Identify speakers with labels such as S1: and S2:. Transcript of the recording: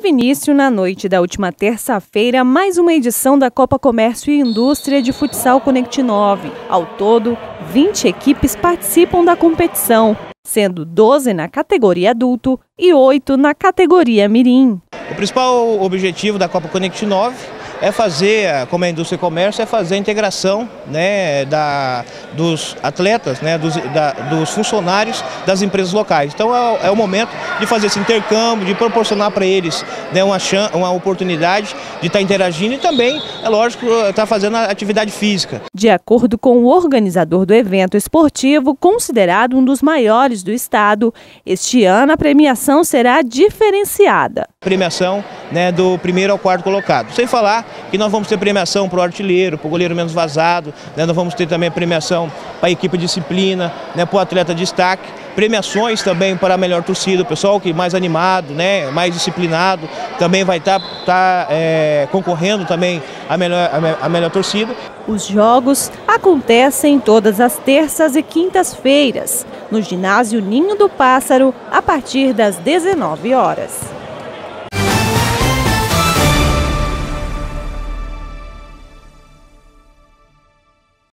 S1: Teve início na noite da última terça-feira mais uma edição da Copa Comércio e Indústria de Futsal Connect 9. Ao todo, 20 equipes participam da competição, sendo 12 na categoria adulto e 8 na categoria mirim.
S2: O principal objetivo da Copa Connect 9 é fazer, como é a indústria e comércio, é fazer a integração né, da, dos atletas, né, dos, da, dos funcionários das empresas locais. Então é, é, o momento de fazer esse intercâmbio, de proporcionar para eles né, uma, uma oportunidade de estar tá interagindo e também, é lógico, estar tá fazendo a atividade física.
S1: De acordo com o organizador do evento esportivo, considerado um dos maiores do estado, este ano a premiação será diferenciada.
S2: Premiação né, do primeiro ao quarto colocado. Sem falar que nós vamos ter premiação para o artilheiro, para o goleiro menos vazado, né, nós vamos ter também premiação para a equipe de disciplina, né, para o atleta de destaque, premiações também para a melhor torcida, o pessoal que mais animado, né, mais disciplinado, também vai estar tá, tá, é, concorrendo também a melhor, a melhor torcida.
S1: Os jogos acontecem todas as terças e quintas-feiras, no ginásio Ninho do Pássaro, a partir das 19 horas.